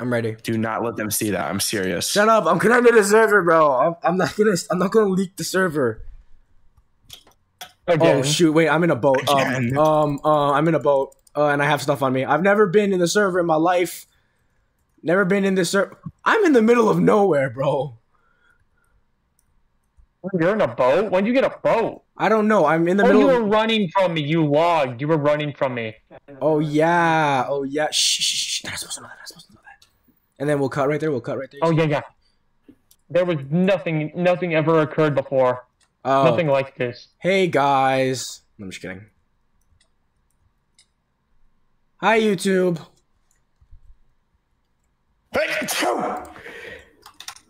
I'm ready. Do not let them see that. I'm serious. Shut up! I'm connected to the server, bro. I'm, I'm not gonna. I'm not gonna leak the server. Again. Oh shoot! Wait, I'm in a boat. Um, Again. um, uh, I'm in a boat, uh, and I have stuff on me. I've never been in the server in my life. Never been in this server. I'm in the middle of nowhere, bro. You're in a boat? When did you get a boat? I don't know. I'm in the Oh, you were Of, running from me. You logged. You were running from me. oh yeah. Oh yeah. Shh, shh, shh, shh. They're not supposed to know that. They're not supposed to know that. And then we'll cut right there. We'll cut right there. Oh yeah, yeah. There was nothing. Nothing ever occurred before. Oh. Nothing like this. Hey guys. I'm just kidding. Hi YouTube.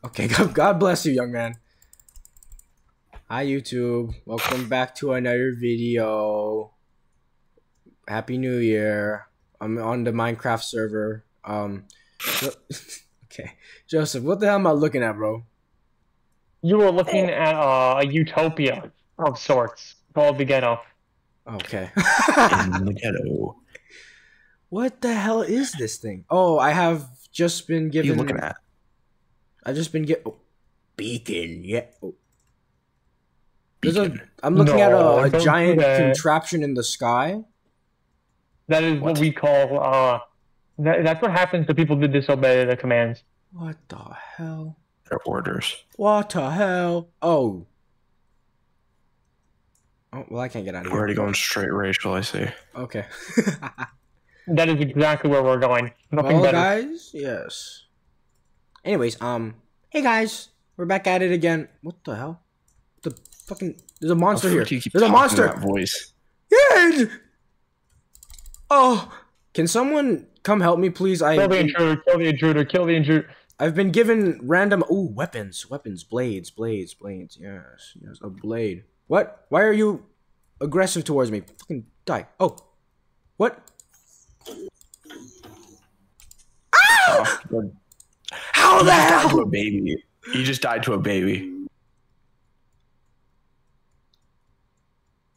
Okay, God, God bless you, young man. Hi YouTube. Welcome back to another video. Happy New Year. I'm on the Minecraft server. Um Okay. Joseph, what the hell am I looking at, bro? You were looking at uh, a utopia of sorts called the ghetto. Okay. In the ghetto. what the hell is this thing? Oh, I have just been What are you given looking at? I've just been get oh, beacon. Yeah. Oh. There's a. I'm looking No, at a, a giant contraption in the sky. That is what, What? we call. Uh, that, that's what happens to people who disobey the commands. What the hell? Their orders. What the hell? Oh. Oh well, I can't get out of here. We're here. already going straight racial, I see. Okay. That is exactly where we're going. Nothing well, better. guys, yes. Anyways, um, hey guys, we're back at it again. What the hell? The fucking there's a monster here. the fuck keep There's a monster. That voice. Yeah. Oh, can someone come help me, please? I Kill the intruder. Kill the intruder. Kill the intruder. I've been given random ooh weapons, weapons, blades, blades, blades. Yes, yes, a blade. What? Why are you aggressive towards me? Fucking die. Oh, what? Oh. How the just died to a baby. You just died to a baby.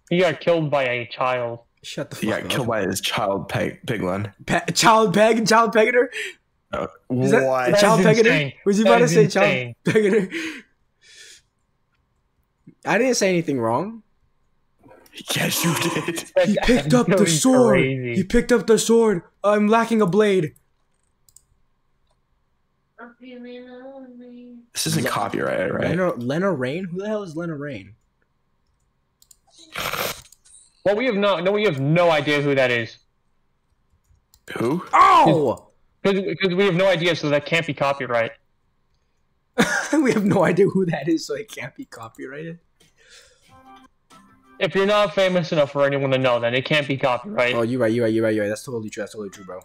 He got killed by a child. Shut the He fuck got up. killed by his child peg piglin. Pe- child peg, child pegator. Uh, Is that what? That child is pegator? Was you That about to is say child insane. pegator? I didn't say anything wrong. Yes, you did. He picked up the sword. crazy. He picked up the sword. I'm lacking a blade. This isn't copyrighted, right? Lena, Lena Raine? Who the hell is Lena Raine? Well, we have no, no, we have no idea who that is Who? Oh! because we have no idea, so that can't be copyright. we have no idea who that is, so it can't be copyrighted. If you're not famous enough for anyone to know, then it can't be copyrighted. Oh, you're right, you're right, you're right, you're right. That's totally true. That's totally true, bro.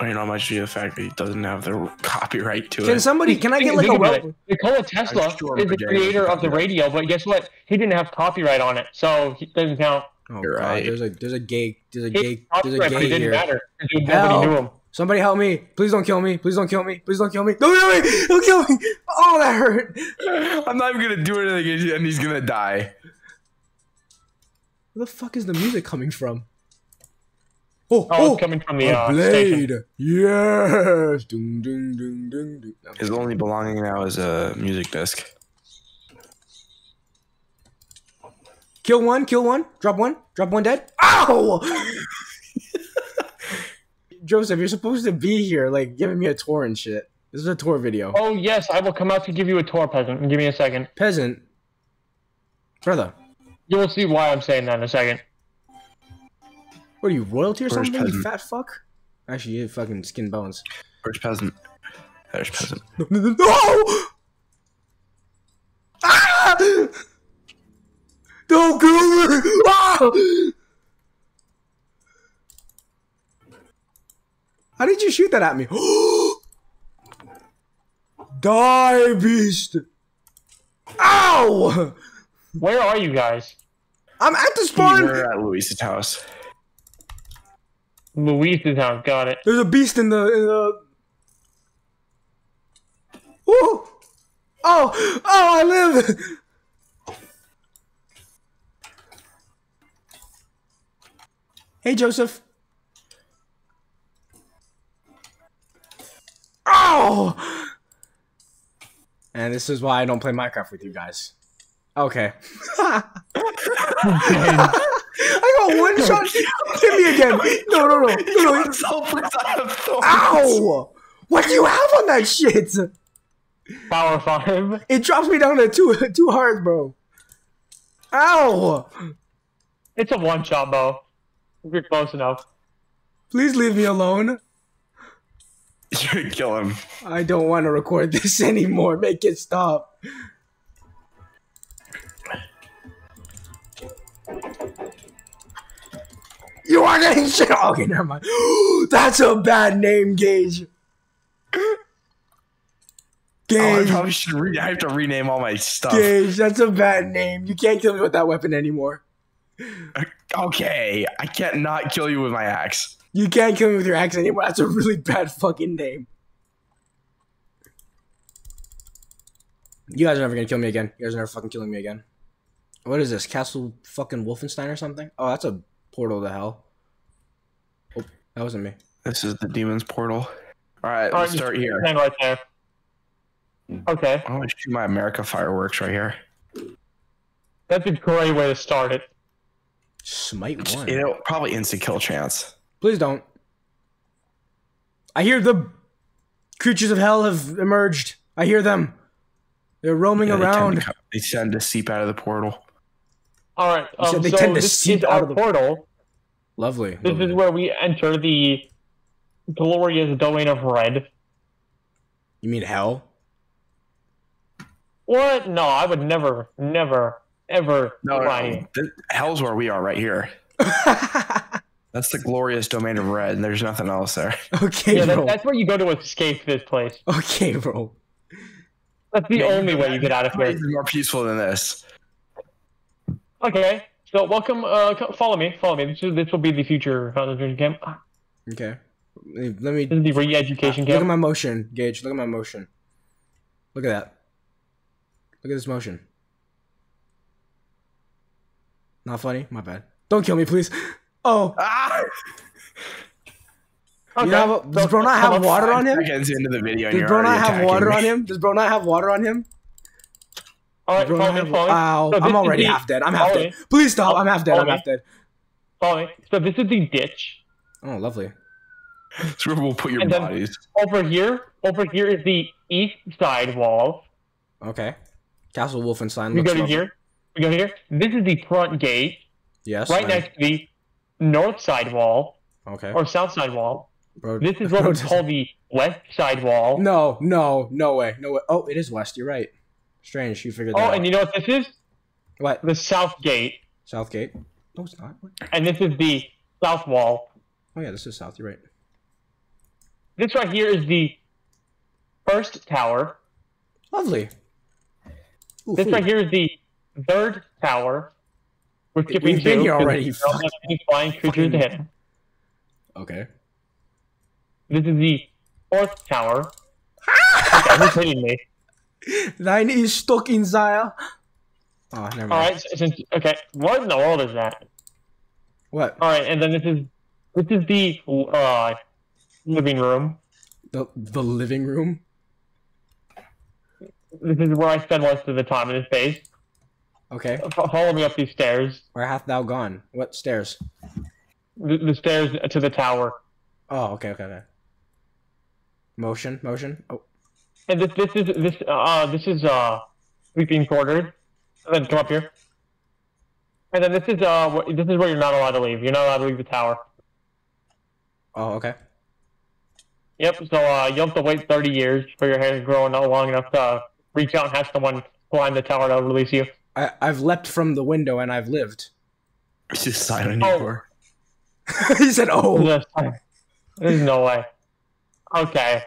I mean, it might just be the fact that he doesn't have the copyright to Can it. Can somebody? Can I get like a about well? Nikola Tesla sure is the creator of the radio, but guess what? He didn't have copyright on it, so it doesn't count. Oh You're god, right. there's a there's a gay there's a gay there's a copyright, but it gay here. matter because Help. nobody knew him. Somebody help me! Please don't kill me! Please don't kill me! Please don't kill me! Don't kill me! Don't kill me! Oh, that hurt! I'm not even gonna do anything, against you, and he's gonna die. Where the fuck is the music coming from? Oh, Oh, oh, it's coming from the a uh, station. blade! Yes! Dun, dun, dun, dun, dun. His only belonging now is a music disc. Kill one, kill one, drop one, drop one dead. Ow! Joseph, you're supposed to be here, like giving me a tour and shit. This is a tour video. Oh yes, I will come out to give you a tour, peasant. Give me a second. Peasant, brother, You will see why I'm saying that in a second. What are you royalty or Where's something? You fat fuck. Actually, you fucking skin bones. Where's peasant? There's peasant. No! no, no, no! Ah! Don't kill me! Ah! How did you shoot that at me? Die, beast! Ow! Where are you guys? I'm at the spawn! We're at Luis's house. Luis's house. Got it. There's a beast in the in the. Ooh! Oh! Oh! I live! Hey, Joseph. Ow! And this is why I don't play Minecraft with you guys. Okay. I got one shot. Hit me again. No, no, no. no, no. Selfless, I have thorns. Ow! What do you have on that shit? Power five. It drops me down to two two hearts, bro. Ow! It's a one shot bow. If you're close enough. Please leave me alone. You're gonna kill him. I don't want to record this anymore. Make it stop. Shit. Okay, never mind. That's a bad name, Gage. Gage. Oh, I probably should. Re- I have to rename all my stuff. Gage, that's a bad name. You can't kill me with that weapon anymore. Uh, okay, I can't not kill you with my axe. You can't kill me with your axe anymore. That's a really bad fucking name. You guys are never gonna kill me again. You guys are never fucking killing me again. What is this? Castle fucking Wolfenstein or something? Oh, that's a portal to hell. That wasn't me. This is the demon's portal. All right, All let's start here. Hang right there. Okay, I'm gonna shoot my America fireworks right here. that's a great way to start it. Smite one. It'll probably instant kill chance. Please don't. I hear the creatures of hell have emerged. I hear them. They're roaming Yeah, they tend around. come- They tend to seep out of the portal. All right. You Um, they so tend to seep out of the- portal. Lovely. This lovely. is where we enter the glorious domain of red. You mean hell? What? No, I would never, never, ever No, lie. no, th- hell's where we are right here. That's the glorious domain of red, and there's nothing else there. okay, Yeah, that, that's where you go to escape this place. Okay, bro. That's the only way you get out of This here. is more peaceful than this. Okay, so welcome. Uh, co- follow me. Follow me. This is this will be the future concentration camp. Okay. Let me This is the re-education camp. look at my motion, Gage. Look at my motion. Look at that. Look at this motion. Not funny? My bad. Don't kill me, please. Oh, Ah! Okay. you know, does bro not have water on him? Seconds into the video, and Does you're bro not have water me. on him? Does bro not have water on him? All right, follow me. Follow me. Ow, So I'm already the- half dead. I'm half dead. me. Please stop. I'm half dead. Follow I'm me. half dead. Follow me. So this is the ditch. Oh, lovely. It's where we'll put your And bodies. Over here, over here is the east side wall. Okay. Castle Wolfenstein. We looks go to lovely. here. We go here. This is the front gate, Yes. right I- next to the north side wall Okay. or south side wall. Bro, This is what bro we call the west side wall. No, no, no way, no way. Oh, it is west. You're right. Strange. You figured oh, that Oh, out. and you know what this is? what? The south gate, Southgate? No, it's not. What? and this is the south wall. Oh yeah, this is south. You're right. This right here is the first tower. Lovely. Ooh, This food. right here is the third tower. We're skipping We've been two, here already. we don't have any flying creatures to hit. Okay. This is the fourth tower. okay, who's hitting me? Thine is stuck in Zaya. Oh, never mind. All right, since okay, what in the world is that? What? All right, and then this is this is the uh, living room. The the living room? This is where I spend most of the time in this base. Okay. F- follow me up these stairs. Where hath thou gone? What stairs? The, the stairs to the tower. Oh, okay, okay, okay. Motion, motion. Oh, And this this is this uh this is uh sleeping quarters. And then come up here. And then this is uh this is where you're not allowed to leave. You're not allowed to leave the tower. oh, okay. Yep. So uh you have to wait 30 years for your hair to grow not long enough to reach out and have someone climb the tower to release you. I I've leapt from the window and I've lived. It's just sign on your Oh. door. he said, "Oh." There's no way. Okay.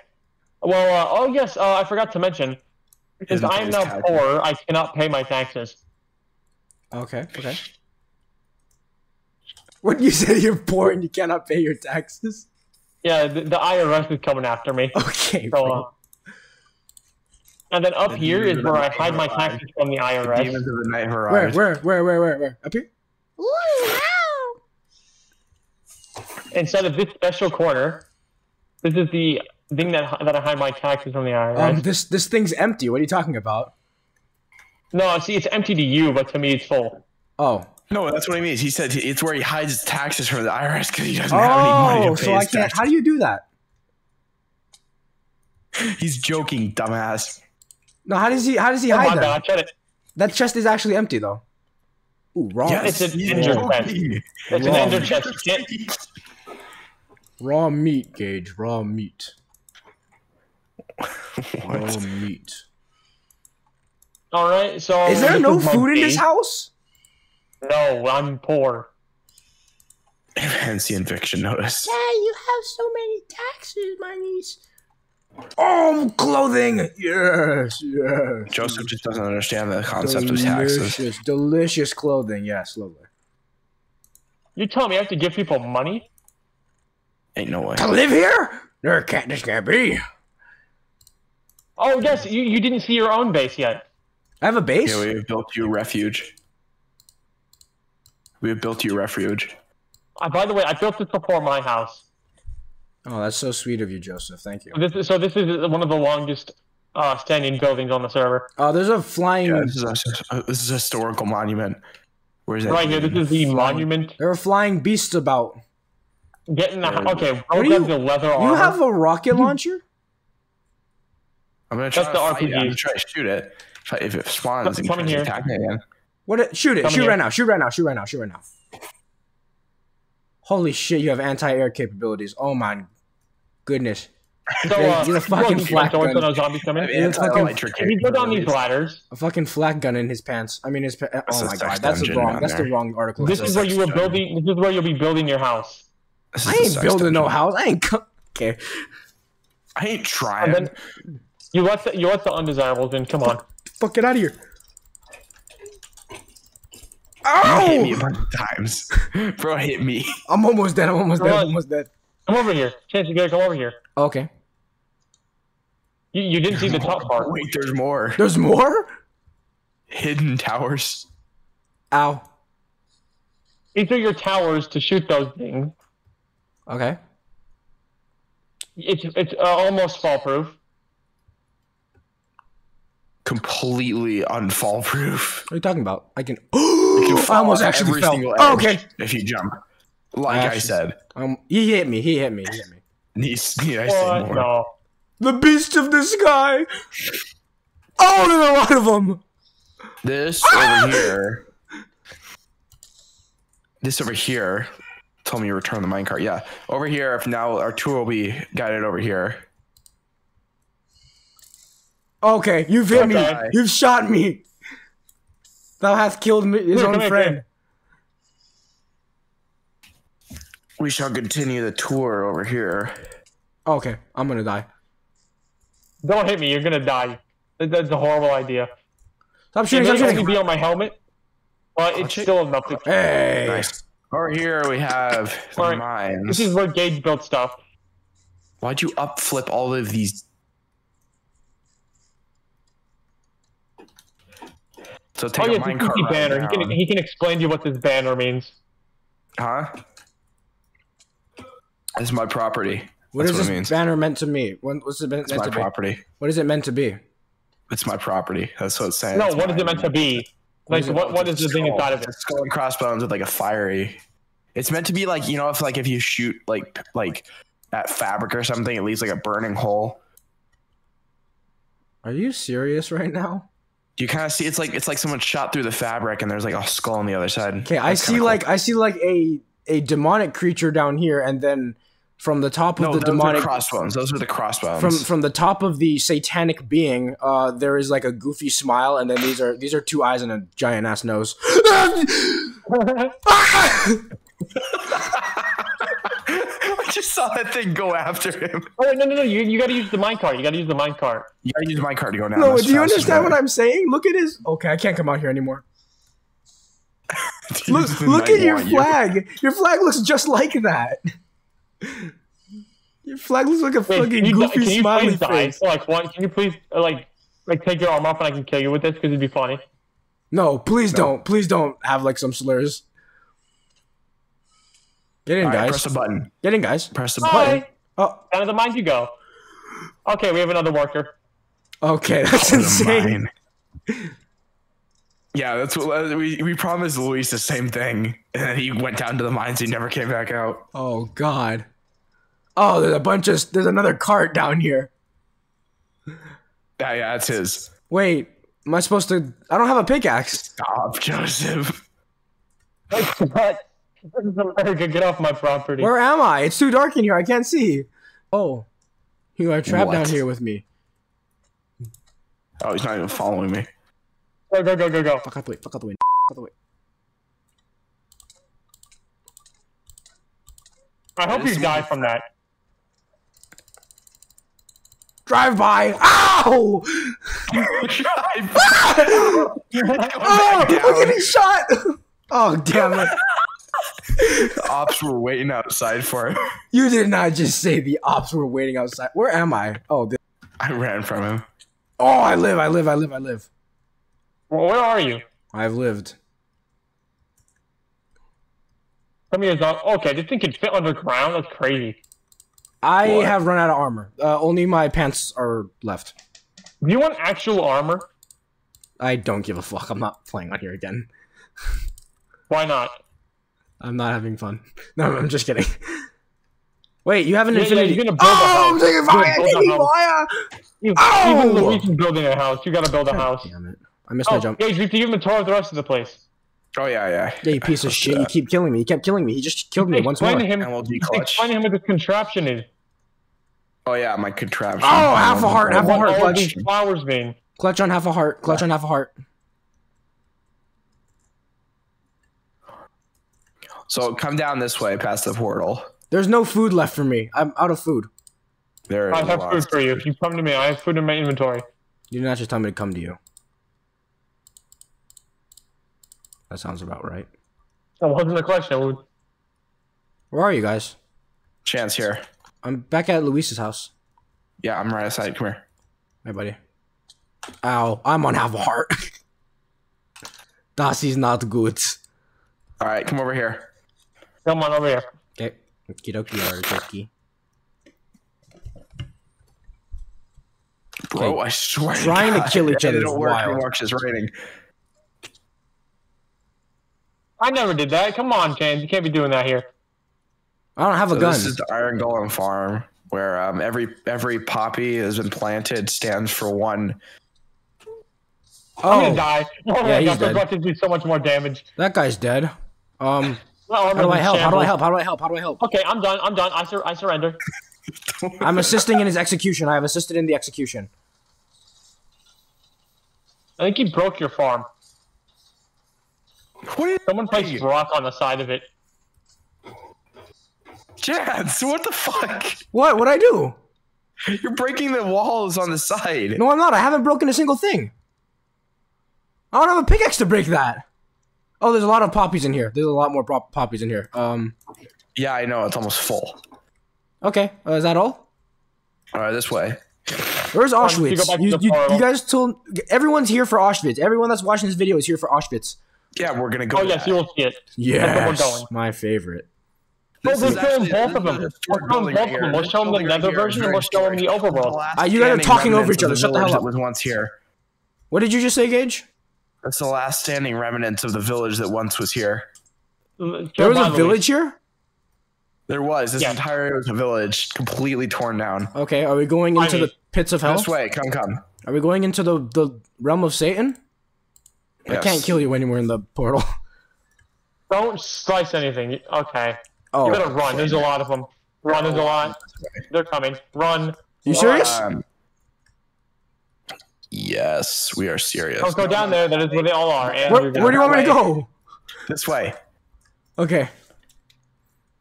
Well, uh, oh yes, uh, I forgot to mention. Because I am now casual? poor, I cannot pay my taxes. Okay, okay. When you say you're poor and you cannot pay your taxes. Yeah, the, the IRS is coming after me. Okay, So, uh, and then up The here demons is of where I night hide my taxes from the The IRS. demons of the night have Where, where, where, where, where, where? Up here? Instead of this special corner, this is the thing that that I hide my taxes from the IRS. Um, this this thing's empty. What are you talking about? no, see, it's empty to you, but to me, it's full. Oh, No, that's what he means. He said it's where he hides his taxes from the IRS because he doesn't have any money oh, to pay so I can't. taxes. How do you do that? He's joking, dumbass. No, how does he? How does he Oh, hide that? tried. That chest is actually empty though. Ooh, raw. It's an he's injured joking. It's Wrong. an ender chest. Raw meat, Gage. Raw meat. Raw What? Oh, meat. All right, so Is there no food in this house? No, I'm poor. Hence the eviction notice. Yeah, you have so many taxes, my niece. Oh, clothing. Yes, yes. Joseph just doesn't understand the concept of taxes. Delicious, delicious clothing. Yes, lovely. You tell me I have to give people money? Ain't no way. To live here? There can't. This can't be. Oh yes, you, you didn't see your own base yet. I have a base. Yeah, we have built you a refuge. We have built you a refuge. Uh, by the way, I built this before my house. oh, that's so sweet of you, Joseph. Thank you. This is, so this is one of the longest uh, standing buildings on the server. Oh, there's a flying. Yeah, this is a, this is a historical monument. Where's that? Right here, this is the monument. There are flying beasts about. Getting the Yeah. okay. What I'll do you- the leather You armor. have a rocket launcher? I'm gonna try That's to the fight it. I'm gonna try to shoot it. If, I, if it spawns, Come- and come in tries to here. attack me again. What? Shoot it! Come shoot here. right now! Shoot right now! Shoot right now! Shoot right now! Holy shit! You have anti-air capabilities. Oh my goodness! so, uh, get a fucking well, flak so gun. no zombies coming. I have Yeah, it's fucking- anti-electric you go down these capabilities. ladders, A fucking flak gun in his pants. I mean, his. Pa- oh a my god! That's the wrong. down That's the wrong article. this is where you were sex building. This is where you'll be building your house. This is I a ain't sex building no house. I ain't. Co- okay. I ain't trying. And then you let the you let the undesirables in. Come on. Fuck get out of here. You hit me a bunch of times. Bro hit me. I'm almost dead. I'm almost dead. I'm almost dead. Come over here. Chance, you gotta come over here. Okay. You, you didn't see the top part. Wait, there's more. There's more. Hidden towers. Ow. These are your towers to shoot those things. Okay. It's it's uh, almost fall proof. Completely unfall proof. What are you talking about? I can. You can I almost actually every fell. single Oh, okay. If you jump. Like I Actually- said. Um, he hit me. He hit me. He hit me. Needs, need I say What? more? No. The beast of the sky. Oh, there's a lot of them. This over here. This over here. Told me to return the minecart. Yeah. Over here, if now our tour will be guided over here. Okay, you've hit me. Okay. You've shot me. Thou hath killed me, his own friend. We shall continue the tour over here. Okay, I'm gonna die. Don't hit me. You're gonna die. That's a horrible idea. Stop It shooting! may Stop only shooting! be on my helmet, but it's still enough to. Hey. Nice. Over here we have the mines. This is where Gage built stuff. Why'd you up flip all of these? So take Oh yeah, it's a minecart goofy ride banner. He can he can explain to you what this banner means. Huh? This is my property. What That's is what it this means. banner meant to me? What- What's it meant, It's meant my to be? property. What is it meant to be? It's my property. That's what it's saying. No, It's what is it meant to be? Like is what what is the thing Skull. inside of It's it? a skull and crossbones with like a fiery. It's meant to be like you know if like if you shoot like like at fabric or something, it leaves like a burning hole. Are you serious right now? You kind of see it's like it's like someone shot through the fabric and there's like a skull on the other side. Okay, I see cool. like I see like a a demonic creature down here, and then from the top of no, the those demonic are crossbones. Those are the crossbones. from from the top of the satanic being, uh, there is like a goofy smile, and then these are these are two eyes and a giant ass nose. I just saw that thing go after him. Oh no no no! You you gotta use the minecart. You gotta use the minecart. You gotta use my card to go down. no, do you understand what I'm saying? Look at his. Okay, I can't come out here anymore. well. Look, look at your want you. flag. Your flag looks just like that. Your flag looks like a Wait, fucking can you, goofy can you smiley please die? face. Like what? Can you please uh, like like take your arm off and I can kill you with this because it'd be funny. No, please don't. Please don't have like some slurs. Get in, All right, guys. press the button. Get in, guys. Press the button. Hi. Oh, Down to the mines you go. Okay, we have another worker. Okay, that's insane. Yeah, that's what uh, we we promised Luis the same thing, and then he went down to the mines. He never came back out. Oh god. Oh, there's a bunch of there's another cart down here. Yeah, yeah, that's his. Wait, am I supposed to? I don't have a pickaxe. Stop, Joseph. what? This is America. Get off my property. Where am I? It's too dark in here. I can't see. Oh, you are trapped down here with me. Oh, he's not even following me. Go, go, go, go, go. Fuck out the way. Fuck out the way. Fuck out the way. I hope you die from that. Drive by. Ow! oh, I'm getting shot. Oh damn it! The ops were waiting outside for him. You did not just say the ops were waiting outside. Where am I? Oh, th- I ran from him. oh, I live. I live. I live. I live. Well, where are you? I've lived. Come here, Zon. Okay, this thing can fit underground. That's crazy. I What? have run out of armor. Uh, only my pants are left. Do you want actual armor? I don't give a fuck. I'm not playing on here again. Why not? I'm not having fun. No, I'm just kidding. Wait, you have an Yeah, yeah, infinity. you're gonna build a oh, I'm house. taking You're fire! I'm taking fire! Even, Oh! even Luis is building a house. You gotta build a house. Damn it! I missed my Oh, jump. yeah, you have to give him a tour of the rest of the place. Oh yeah, yeah. Yeah, you piece of shit. You uh, keep killing me. You kept killing me. He just killed me once Explain more. to him. MLG clutch. Explain to him what this contraption is. Oh yeah, my contraption. Oh, half a heart, half a heart, all clutch. these flowers mean. Clutch on half a heart. Clutch on half a heart. So come down this way past the portal. There's no food left for me. I'm out of food. There I have a food for you. If you come to me, I have food in my inventory. You did not just tell me to come to you. That sounds about right. That wasn't a question. Where are you guys? Chance here. I'm back at Luis's house. Yeah, I'm right outside. Come here. Hey, buddy. Ow, I'm on half a heart. das is not good. All right, come over here. Come on over here. Okay. Okie dokie, okie Bro, I swear. Trying to God, kill each other is didn't wild. It works. It's raining. I never did that. Come on, James. You can't be doing that here. I don't have a So gun. this is the Iron Golem farm, where um, every every poppy has been planted stands for one. I'm gonna Oh, die. Oh Yeah, my he's god, dead. those buckets do so much more damage. that guy's dead. Um, My armor's how do I in help? How do I help? How do I help? How do I help? Okay, I'm done. I'm done. I, sur- I surrender. I'm assisting in his execution. I have assisted in the execution. I think you broke your farm. What you Someone placed doing? rock on the side of it. Chance, what the fuck? What? What'd I do? You're breaking the walls on the side. No, I'm not. I haven't broken a single thing. I don't have a pickaxe to break that. Oh, there's a lot of poppies in here. There's a lot more pop- poppies in here. Um, Yeah, I know. It's almost full. okay. Uh, is that all? All right, this way. Where's Auschwitz? back to You, you, you guys told everyone's here for Auschwitz. Everyone that's watching this video is here for Auschwitz. Yeah, we're gonna go. Oh to yes, that. you will see it. Yes, my favorite. This we're is showing actually- both of them. is a We're historic showing building both right of them. We're This showing the building right nether version and very we're showing the overworld. Uh, you guys are talking over each other. Shut the hell up. Was once here. What did you just say, Gage? That's the last standing remnants of the village that once was here. There was a village here. There was. This Yeah. entire area was a village, completely torn down. Okay, are we going into Finally. the pits of hell? This way, come, come. Are we going into the the realm of Satan? I can't kill you when we're in the portal. Don't slice anything. Okay. Oh, You gotta run. There's a lot of them. Run. There's a lot. They're coming. Run. you serious? Um, yes, we are serious. Don't go down there. That is where they all are. And Where, where do you want me to go? This way. Okay.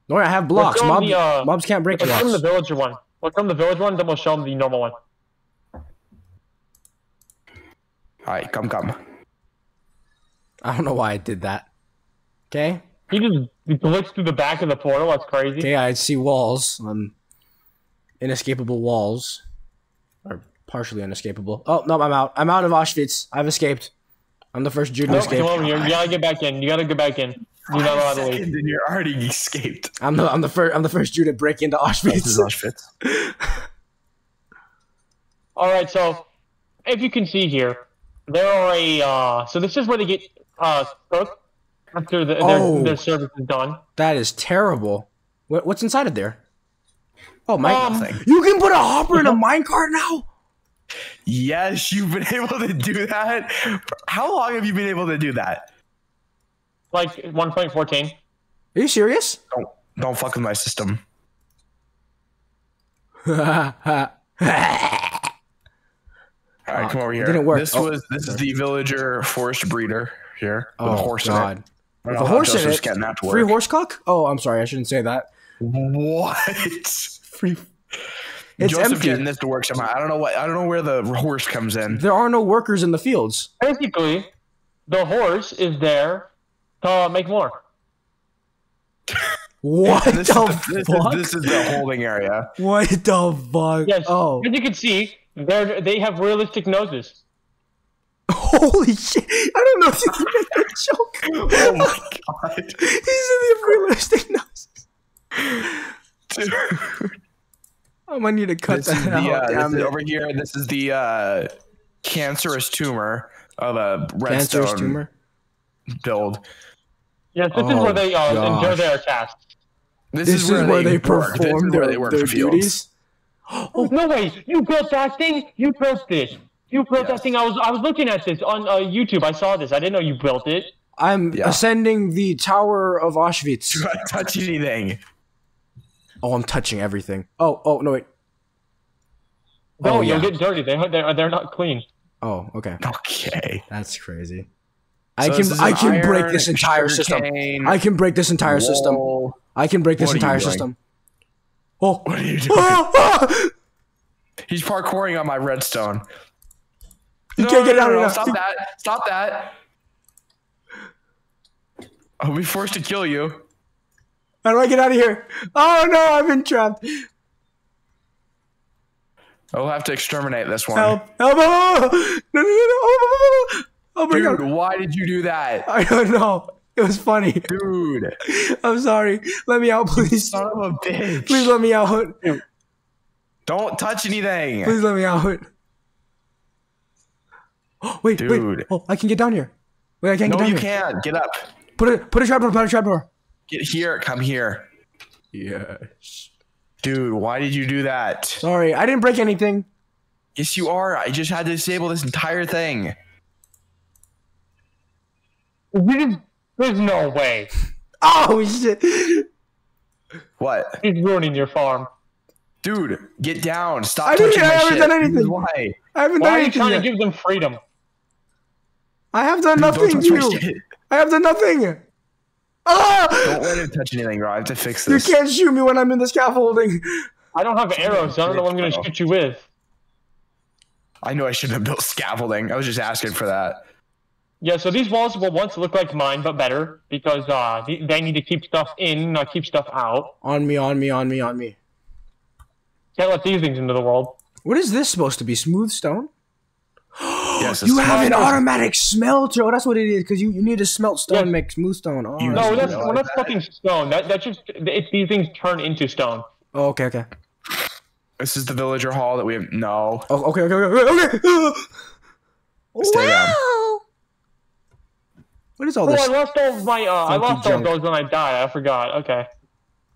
No, I have blocks. Mob, the, uh, mobs can't break Let's show them the blocks. villager one. Let's show them the villager one, then we'll show them the normal one. All right, come, come. I don't know why I did that. Okay. He just he glitched through the back of the portal. That's crazy. Okay, I see walls. Um, inescapable walls, or partially unescapable. Oh no, I'm out. I'm out of Auschwitz. I've escaped. I'm the first Jew to Nope, escape. come over here. You gotta get back in. You gotta get back in. You're not allowed to leave. And you're already escaped. I'm the I'm the first I'm the first Jew to break into This is Auschwitz. Auschwitz. All right, so if you can see here, there are a. Uh, so this is where they get uh, cooked after the, Oh. their, their service is done. That is terrible. What, what's inside of there? Oh my! Um, you can put a hopper in a minecart now. Yes, you've been able to do that. How long have you been able to do that? Like 1.14. Are you serious? Don't don't fuck with my system. All right, come over it here. didn't work. This Oh, was this is the villager forest breeder here with oh a horse in it. I With don't a horse in it. getting that to Free horse cock? Oh, I'm sorry. I shouldn't say that. What? Free. It's Joseph empty. getting this to work somehow. I don't know what. I don't know where the horse comes in. There are no workers in the fields. Basically, the horse is there to make more. What This, the is the, this, fuck? is, this is the holding area. What the fuck? Yes. Oh, As you can see, they they have realistic noses. holy shit! I don't know if you can make that joke. Oh my god, He's in the realistic noses. dude! I'm gonna need to cut This is that the out. uh, this damn is it. over here. This is the uh, cancerous tumor of a redstone Cancerous tumor. build. Yes, this is Oh, where they uh, gosh. enjoy their tasks. This, This is where they work. This perform is where their, they their duties. Oh, no way! You built that thing? You built this? You built Yes. that thing? I was I was looking at this on uh, YouTube. I saw this. I didn't know you built it. I'm Yeah. ascending the Tower of Auschwitz. Do I touch anything? Oh, I'm touching everything. Oh, oh no wait. No, Oh, yeah. you'll get dirty. They they're, they're not clean. Oh, okay. Okay. That's crazy. I can I can break this entire system. sugarcane, I can break this entire system. I can break this What are you entire system. Oh. What are you doing? Ah, ah! He's parkouring on my redstone. You can't get it out no, right no. Stop that! Stop that! I'll be forced to kill you. How do I get out of here? Oh no, I've been trapped. I'll have to exterminate this one. Help! Help! Oh, no, no, no, no! Oh oh, oh, oh, oh my Dude, god! why did you do that? I don't know. It was funny. Dude, I'm sorry. Let me out, please. son of a bitch. Please let me out. Don't touch anything. Please let me out. Oh, wait, Dude. wait. Oh, I can get down here. Wait, I can't No, get down you here. You can't. Get up. Put a put a trapdoor. Put a trapdoor. Get here. Come here. Yes. Dude, why did you do that? Sorry, I didn't break anything. Yes, you are. I just had to disable this entire thing. There's, there's no way. Oh shit! What? He's ruining your farm. Dude, get down. Stop I didn't- touching I haven't shit. done anything. Why? I haven't Why done are you anything trying yet. to give them freedom? I have done Dude, nothing don't to touch my you. shit. I have done nothing. Ah! Don't let him touch anything, bro. I have to fix this. You can't shoot me when I'm in the scaffolding. I don't have arrows, so I don't know what I'm going to shoot you with. I know I shouldn't have built scaffolding. I was just asking for that. Yeah, so these walls will once look like mine, but better because uh, they they need to keep stuff in, not keep stuff out. On me, on me, on me, on me. Can't let these things into the world. What is this supposed to be? Smooth stone? Yes, You have an automatic smelter. Oh, that's what it is. Because you, you need to smelt stone, Yes. to make smooth stone. Oh, You- No, just that's realize we're that. fucking stone. That that just it, these things turn into stone. oh, okay, okay. This is the villager hall that we have. No. Oh, okay, okay, okay, okay. okay. Stay down. What is all Oh, I lost all of my. Uh, I Funky lost all junk. of those when I died. I forgot. Okay.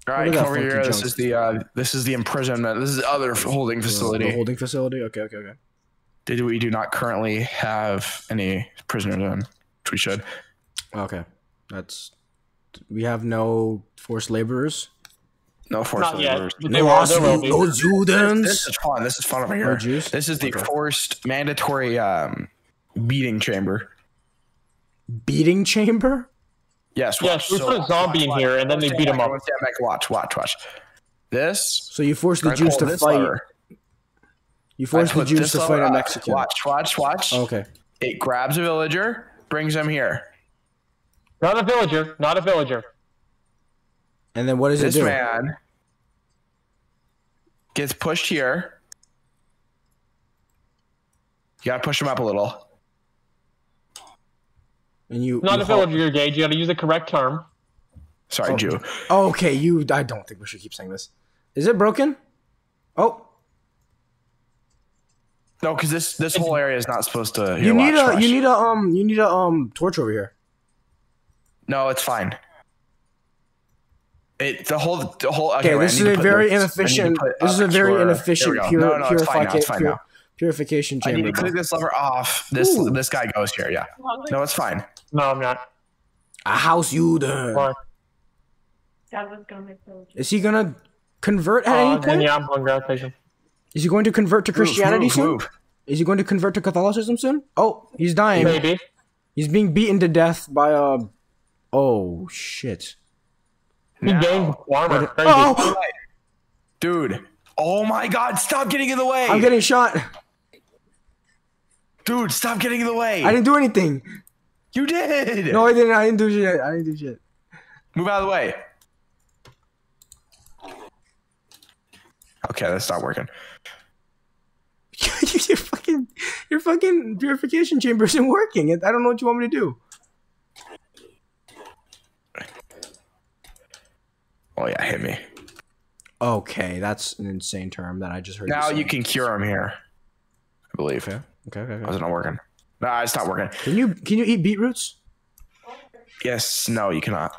All right, come over funky here. This is the uh, this is the imprisonment. This is the other holding The facility. holding facility. Okay, okay, okay. Did we do not currently have any prisoners in? Which we should. Okay, that's. We have no forced laborers. No forced Not yet. laborers. But they will, there will be. This is fun. This is fun over here. Jews? This is the Okay. forced mandatory um, beating chamber. Beating chamber. Yes. Yes, watch. we put a zombie in watch, here, watch. and then they beat him up. everyone Stand. Watch. Watch. Watch. This. So you force the I Jews to this fight. lever. You I force the put Jews to fight a up. Mexican. Watch. Watch. Watch. Okay. It grabs a villager, brings him here. Not a villager. Not a villager. And then what does This it do? This man gets pushed here. You gotta push him up a little. And you. Not you a hold- villager, Gage. You got to use the correct term. Sorry, Oh. Jew. Okay, you. I don't think we should keep saying this. Is it broken? Oh. No, because this this whole area is not supposed to. You need watch, a watch. you need a um you need a um torch over here. No, it's fine. It the whole the whole. Okay, wait, this is need to a put very this- I need to inefficient. put, This is a very inefficient there pure, No, no, it's fine now. It's purifica- fine pure- now. purification I need chamber. to click this lever off. This Ooh. this guy goes here. Yeah. No, it's fine. No, I'm not. A house you there. Why? Dad was gonna make those. Is he gonna convert at Uh, any then point? yeah, I'm hungry. I'll take him. Is he going to convert to Christianity move, soon? move. Is he going to convert to Catholicism soon? Oh, he's dying. Maybe. He's being beaten to death by a. Oh shit! He gained armor. Oh, Dude. Oh my God! Stop getting in the way. I'm getting shot. Dude, stop getting in the way. I didn't do anything. you did. No, I didn't. I didn't do shit. I didn't do shit. Move out of the way. Okay, that's not working. your fucking, your fucking purification chamber isn't working. I don't know what you want me to do. Oh yeah, hit me. Okay, that's an insane term that I just heard. Now you can cure him here. I believe. Okay, okay, okay. okay. Was it not working? Nah, it's not working. Can you can you eat beetroots? Yes, no, you cannot.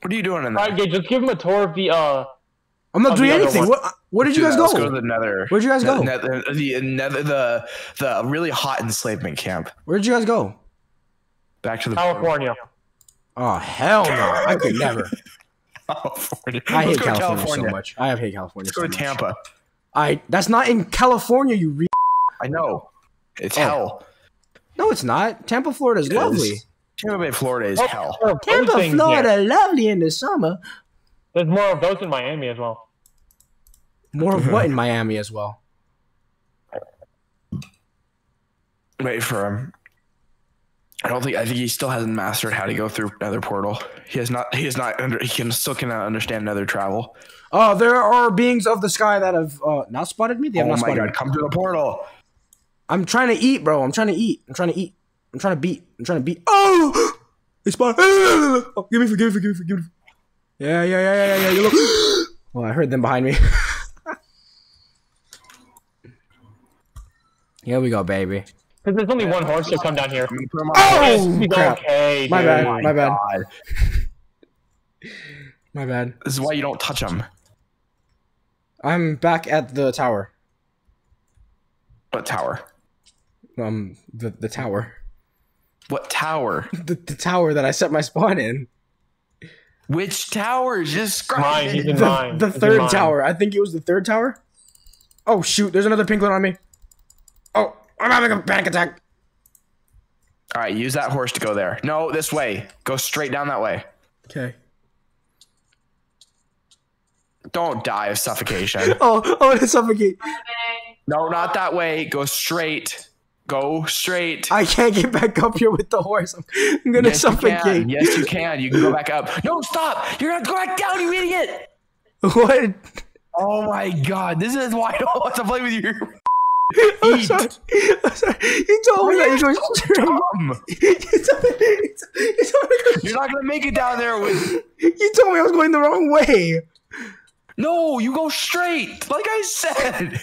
What are you doing in there? Alright, Gage, just give him a tour of the uh. I'm not Of doing anything. What? Uh, where did you guys that. Let's go to the Nether. Where'd you guys go? Nether, the, nether, the the really hot enslavement camp. Where did you guys go? Back to the California. Oh hell no! I could never. California. I hate go to California, so much. I have hate California. Let's go so to much. Tampa. I. That's not in California. You. Re- I know. It's Oh. hell. no, it's not. Tampa, Florida is It lovely. is. Tampa Bay, Florida is Oh, hell. Tampa, Florida, here. lovely in the summer. There's more of those in Miami as well. More of what in Miami as well. Wait for him. I don't think. I think he still hasn't mastered how to go through Nether portal. He has not. He is not. Under, he can still cannot understand Nether travel. Oh, there are beings of the sky that have uh, not spotted me. They have oh not my spotted god! me. Come through the portal. I'm trying to eat, bro. I'm trying to eat. I'm trying to eat. I'm trying to beat. I'm trying to beat. Oh, they spotted. Oh, give me, for, give me, for, give me, for, give me. for. Yeah, yeah, yeah, yeah, yeah. yeah. You look. Well, I heard them behind me. Here we go, baby. Because there's only one horse to come down here. I'm gonna put him on- Oh, He's crap. okay. My dude. bad. Oh my bad. My bad. This is why you don't touch him. I'm back at the tower. What tower? Um, the the tower. What tower? The, the tower that I set my spawn in. Which tower? Just describe Mine, it. he's in The, mine. the third mine. tower. I think it was the third tower. Oh shoot! There's another pinklet on me. Oh, I'm having a panic attack. All right, use that horse to go there. No, this way. Go straight down that way. Okay. Don't die of suffocation. Oh, I want to suffocate. no, not that way. Go straight. Go straight. I can't get back up here with the horse. I'm, I'm gonna yes, you suffocate. can. Yes, you can. You can go back up. No, stop. You're gonna go back down, you idiot. What? Oh my god, this is why I don't want to play with you. I'm sorry. I'm sorry. You told me that you go straight. Dumb. You told me, you told me, You're not gonna make it down there with. you told me I was going the wrong way. No, you go straight. Like I said.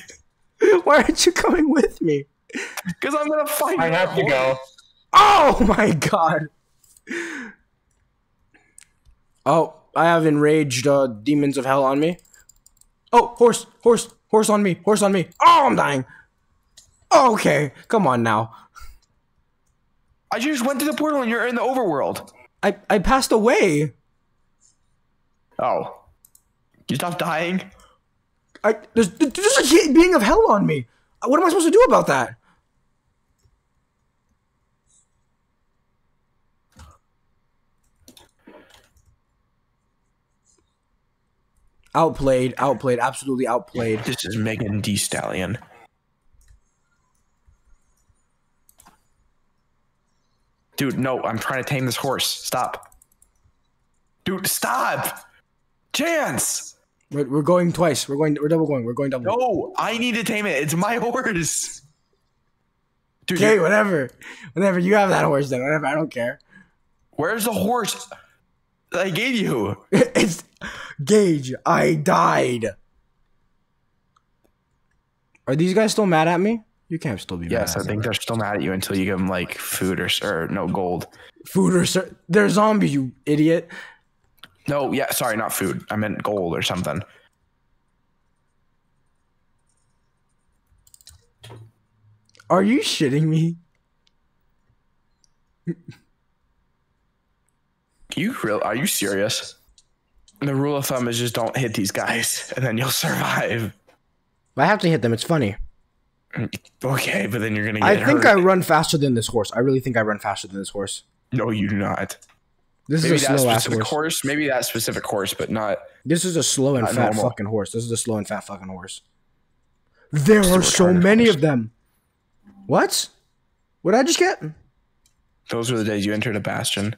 Why aren't you coming with me? Because I'm gonna fight. I have to go. Oh my god. Oh, I have enraged uh, demons of hell on me. Oh, horse, horse, horse on me, horse on me. Oh, I'm dying. Okay, come on now. I just went to the portal and you're in the overworld. I, I passed away. Oh. You stopped dying? I there's, there's a being of hell on me. What am I supposed to do about that? Outplayed, outplayed, absolutely outplayed. This is Megan Thee Stallion. Dude, no, I'm trying to tame this horse. Stop. Dude, stop. Chance. We're, we're going twice. We're going. We're double going. We're going double. No, I need to tame it. It's my horse. Dude, Okay, whatever. Whatever. You have that horse then. Whatever. I don't care. where's the horse? I gave you. it's Gage. I died. Are these guys still mad at me? You can't still be Yes. I think they're still mad at you until you give them like food or, or no gold. food or ser- they're zombies. You idiot. No, yeah, sorry, not food. I meant gold or something. Are you shitting me? You real? Are you serious? The rule of thumb is just don't hit these guys, and then you'll survive. I have to hit them. It's funny. Okay, but then you're gonna get I think I run faster than this horse. I really think I run faster than this horse. no, you do not. This Maybe is a slow ass specific horse. horse. Maybe that specific horse, but not. This is a slow and fat normal. fucking horse. This is a slow and fat fucking horse. There are so many horse. of them. What? What did I just get? Those were the days you entered a bastion.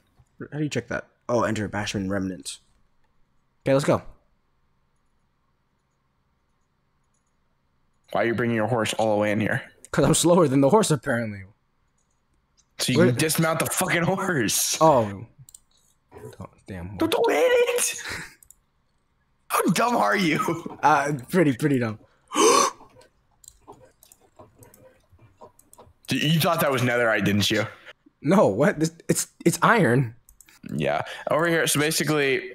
How do you check that? Oh, enter Bastion remnants. Okay, let's go. Why are you bringing your horse all the way in here? Cause I'm slower than the horse apparently. So you can dismount the fucking horse. Oh. Oh, damn. horse. Don't, don't hit it. How dumb are you? Uh, pretty, pretty dumb. You thought that was netherite, didn't you? No, what? This, it's it's iron. Yeah. Over here, so basically,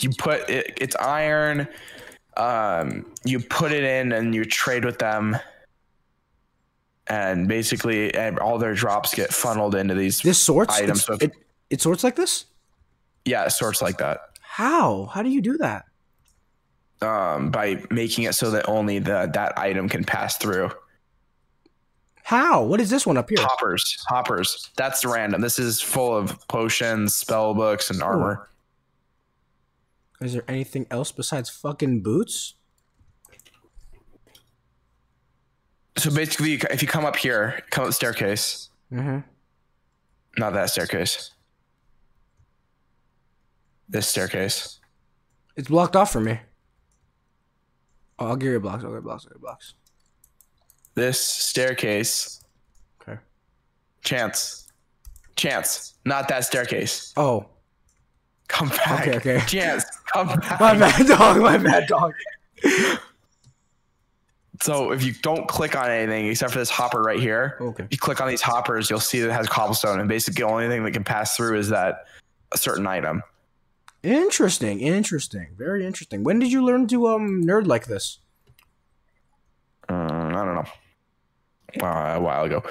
you put it, it's iron. Um, you put it in and you trade with them, and basically, all their drops get funneled into these. This sorts. Items, so it it sorts like this. yeah, it sorts like that. How? How do you do that? Um, by making it so that only the that item can pass through. How? What is this one up here? Hoppers, hoppers. That's random. This is full of potions, spell books, and armor. Is there anything else besides fucking boots? So basically, if you come up here, come up the staircase. Mm-hmm. Not that staircase. This staircase. It's blocked off for me. Oh, I'll give you blocks. I'll give you blocks. I'll give you blocks. This staircase. Okay. Chance. Chance. Not that staircase. Oh, Come back. Okay, okay. Chance. Come back. my bad dog. My bad dog. So if you don't click on anything except for this hopper right here, Okay. if you click on these hoppers, you'll see that it has cobblestone, and basically the only thing that can pass through is that a certain item. Interesting. Interesting. Very interesting. When did you learn to um nerd like this? Um, I don't know. Uh, a while ago.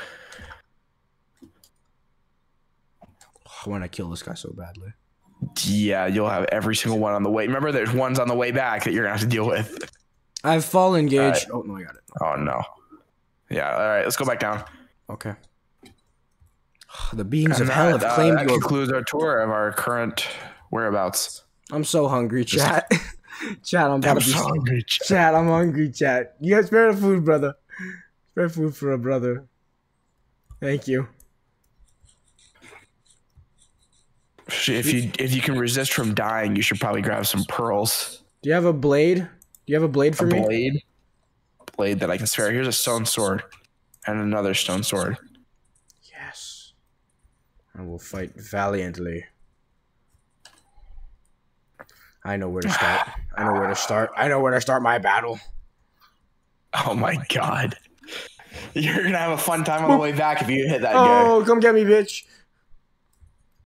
I want to kill this guy so badly. Yeah, you'll have every single one on the way. Remember, there's ones on the way back that you're gonna have to deal with. I've fallen, Gage. Alright. Oh no, I got it. Oh no. Yeah. All right. Let's go back down. Okay. The beings And of hell have uh, claimed that your. concludes our tour of our current whereabouts. I'm so hungry, chat. chat, I'm I'm so hungry. Chat, I'm hungry, chat. You guys spare the food, brother. Spare food for a brother. Thank you. If you if you can resist from dying, you should probably grab some pearls. Do you have a blade? Do you have a blade for a me? blade. Blade that I can spare. Here's a stone sword, and another stone sword. Yes. I will fight valiantly. I know where to start. I know where to start. I know where to start my battle. Oh my god. You're gonna have a fun time on the way back if you hit that guy. Oh, come get me, bitch.